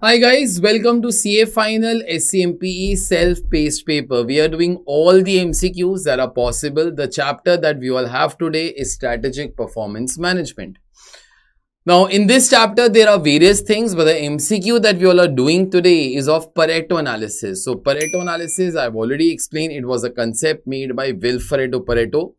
Hi guys, welcome to CA Final SCMPE self-paced paper. We are doing all the MCQs that are possible. The chapter that we all have today is strategic performance management. Now in this chapter there are various things but the MCQ that we all are doing today is of Pareto analysis. So Pareto analysis I've already explained it was a concept made by Vilfredo Pareto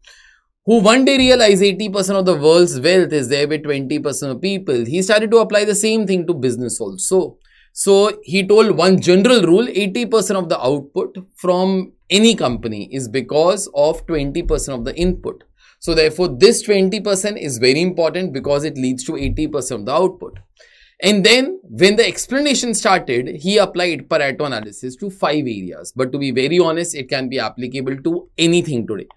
who one day realized 80% of the world's wealth is there with 20% of people. He started to apply the same thing to business also. So he told one general rule 80% of the output from any company is because of 20% of the input. So therefore this 20% is very important because it leads to 80% of the output. And then when the explanation started, he applied Pareto analysis to five areas. But to be very honest, it can be applicable to anything today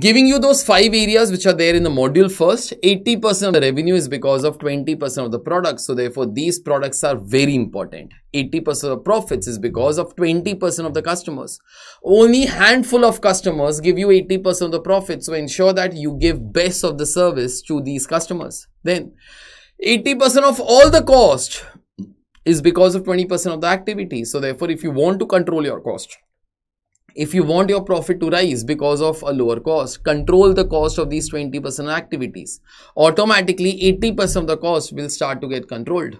giving you those five areas which are there in the module first 80% of the revenue is because of 20% of the products. So therefore these products are very important. 80% of profits is because of 20% of the customers. Only handful of customers give you 80% of the profits. So ensure that you give best of the service to these customers. Then 80% of all the cost is because of 20% of the activity. So therefore if you want to control your cost if you want your profit to rise because of a lower cost, control the cost of these 20% activities. Automatically, 80% of the cost will start to get controlled.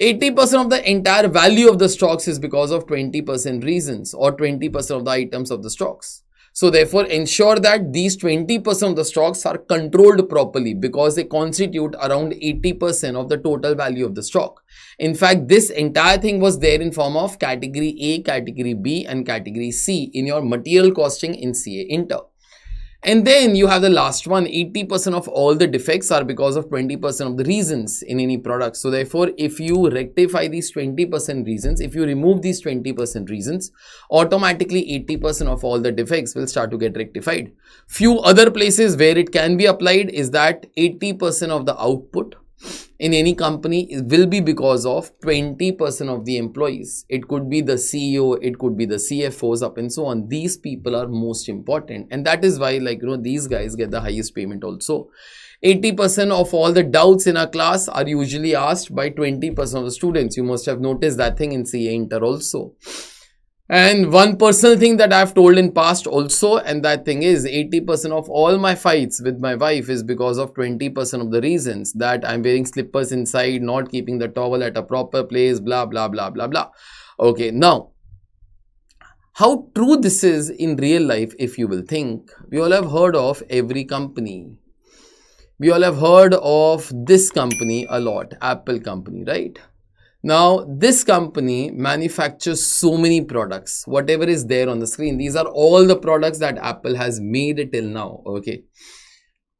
80% of the entire value of the stocks is because of 20% reasons or 20% of the items of the stocks. So therefore, ensure that these 20% of the stocks are controlled properly because they constitute around 80% of the total value of the stock. In fact, this entire thing was there in form of category A, category B and category C in your material costing in CA Inter. And then you have the last one, 80% of all the defects are because of 20% of the reasons in any product. So therefore, if you rectify these 20% reasons, if you remove these 20% reasons, automatically 80% of all the defects will start to get rectified. Few other places where it can be applied is that 80% of the output in any company it will be because of 20% of the employees. It could be the CEO, it could be the CFOs up and so on. These people are most important and that is why like you know these guys get the highest payment also. 80% of all the doubts in a class are usually asked by 20% of the students. You must have noticed that thing in CA Inter also. And one personal thing that I've told in past also, and that thing is 80% of all my fights with my wife is because of 20% of the reasons that I'm wearing slippers inside, not keeping the towel at a proper place, blah, blah, blah, blah, blah. Okay, now, how true this is in real life, if you will think, we all have heard of every company. We all have heard of this company a lot, Apple company, right? Now, this company manufactures so many products, whatever is there on the screen. These are all the products that Apple has made till now, okay.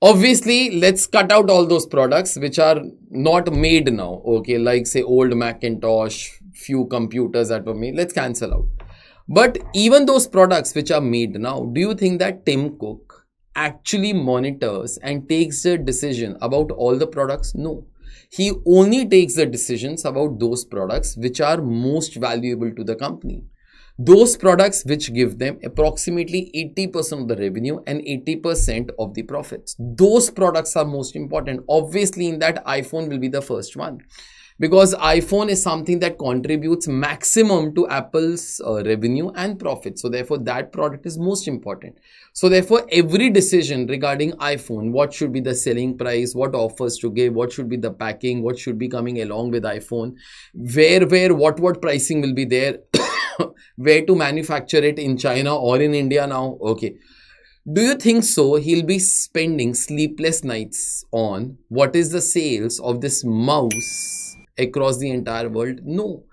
Obviously, let's cut out all those products which are not made now, okay, like say old Macintosh, few computers that were made, let's cancel out. But even those products which are made now, do you think that Tim Cook actually monitors and takes a decision about all the products? No he only takes the decisions about those products which are most valuable to the company. Those products which give them approximately 80% of the revenue and 80% of the profits. Those products are most important. Obviously, in that iPhone will be the first one because iPhone is something that contributes maximum to Apple's uh, revenue and profit. So therefore that product is most important. So therefore every decision regarding iPhone, what should be the selling price, what offers to give, what should be the packing, what should be coming along with iPhone, where, where, what, what pricing will be there, where to manufacture it in China or in India now. Okay. Do you think so? He'll be spending sleepless nights on what is the sales of this mouse across the entire world? No,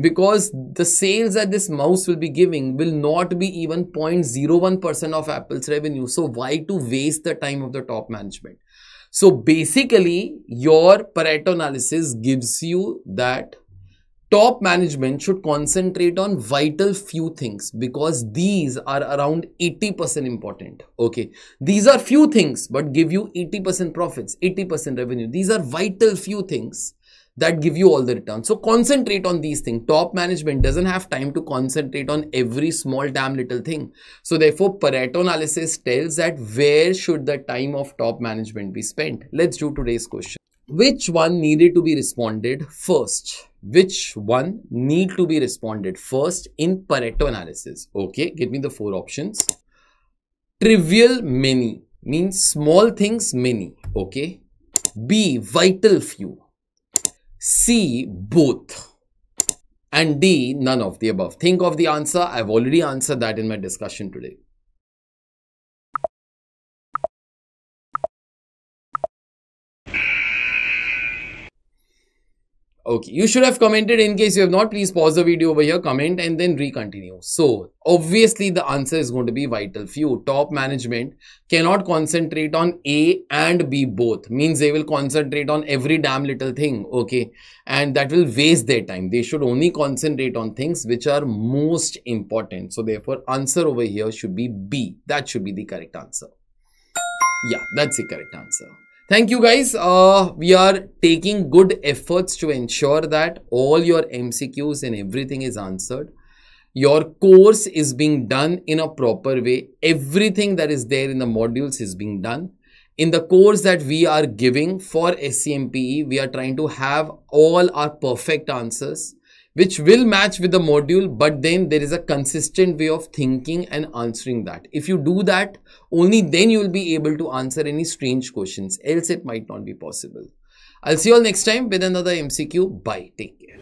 because the sales that this mouse will be giving will not be even 0.01% of Apple's revenue. So why to waste the time of the top management? So basically, your Pareto analysis gives you that top management should concentrate on vital few things because these are around 80% important okay these are few things but give you 80% profits 80% revenue these are vital few things that give you all the returns. So concentrate on these things. Top management doesn't have time to concentrate on every small damn little thing. So therefore Pareto analysis tells that where should the time of top management be spent? Let's do today's question. Which one needed to be responded first? which one need to be responded first in Pareto analysis. Okay, give me the four options. Trivial many means small things many. Okay. B vital few. C both. And D none of the above. Think of the answer. I've already answered that in my discussion today. Okay, you should have commented in case you have not, please pause the video over here, comment and then re-continue. So, obviously the answer is going to be vital few. Top management cannot concentrate on A and B both. Means they will concentrate on every damn little thing, okay? And that will waste their time. They should only concentrate on things which are most important. So, therefore, answer over here should be B. That should be the correct answer. Yeah, that's the correct answer. Thank you guys. Uh, we are taking good efforts to ensure that all your MCQs and everything is answered. Your course is being done in a proper way. Everything that is there in the modules is being done. In the course that we are giving for SCMPE, we are trying to have all our perfect answers which will match with the module, but then there is a consistent way of thinking and answering that. If you do that, only then you will be able to answer any strange questions, else it might not be possible. I'll see you all next time with another MCQ. Bye. Take care.